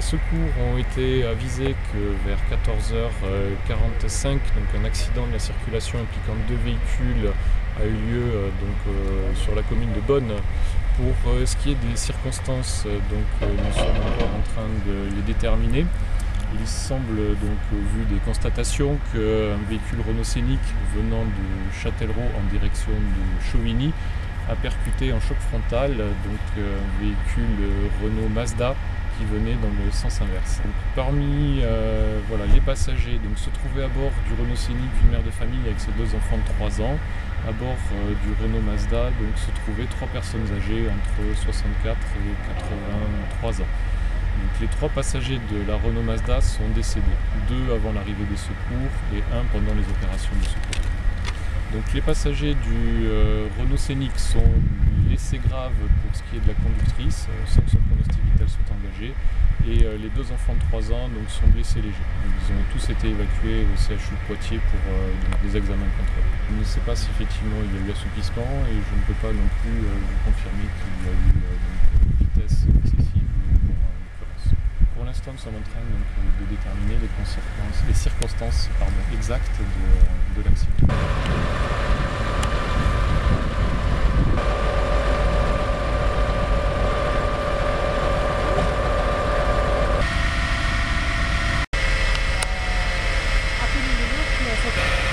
secours ont été avisés que vers 14h45, donc un accident de la circulation impliquant deux véhicules a eu lieu euh, donc, euh, sur la commune de Bonne. Pour euh, ce qui est des circonstances, donc, nous sommes encore en train de les déterminer. Il semble donc, vu des constatations, qu'un véhicule Renault Scénic venant de Châtellerault en direction de Chauvigny a percuté en choc frontal donc un véhicule Renault Mazda venait dans le sens inverse. parmi euh, les passagers, donc, se trouvaient à bord du Renault Scénic une mère de famille avec ses deux enfants de 3 ans. À bord euh, du Renault Mazda donc, se trouvaient trois personnes âgées entre 64 et 83 ans. Les trois passagers de la Renault Mazda sont décédés, deux avant l'arrivée des secours et un pendant les opérations de secours. Donc les passagers du euh, Renault Scénic sont laissés graves pour ce qui est de la conductrice, que son pronostic vital soit engagé, et euh, les deux enfants de 3 ans donc, sont blessés légers. Ils ont tous été évacués au CHU de Poitiers pour euh, des examens de contrôle. Je ne sais pas si effectivement il y a eu assouplissement et je ne peux pas non plus vous confirmer qu'il y a eu une vitesse excessive ou non en l'occurrence. Pour l'instant, nous sommes en train de déterminer les, circonstances exactes de l'accident. Okay.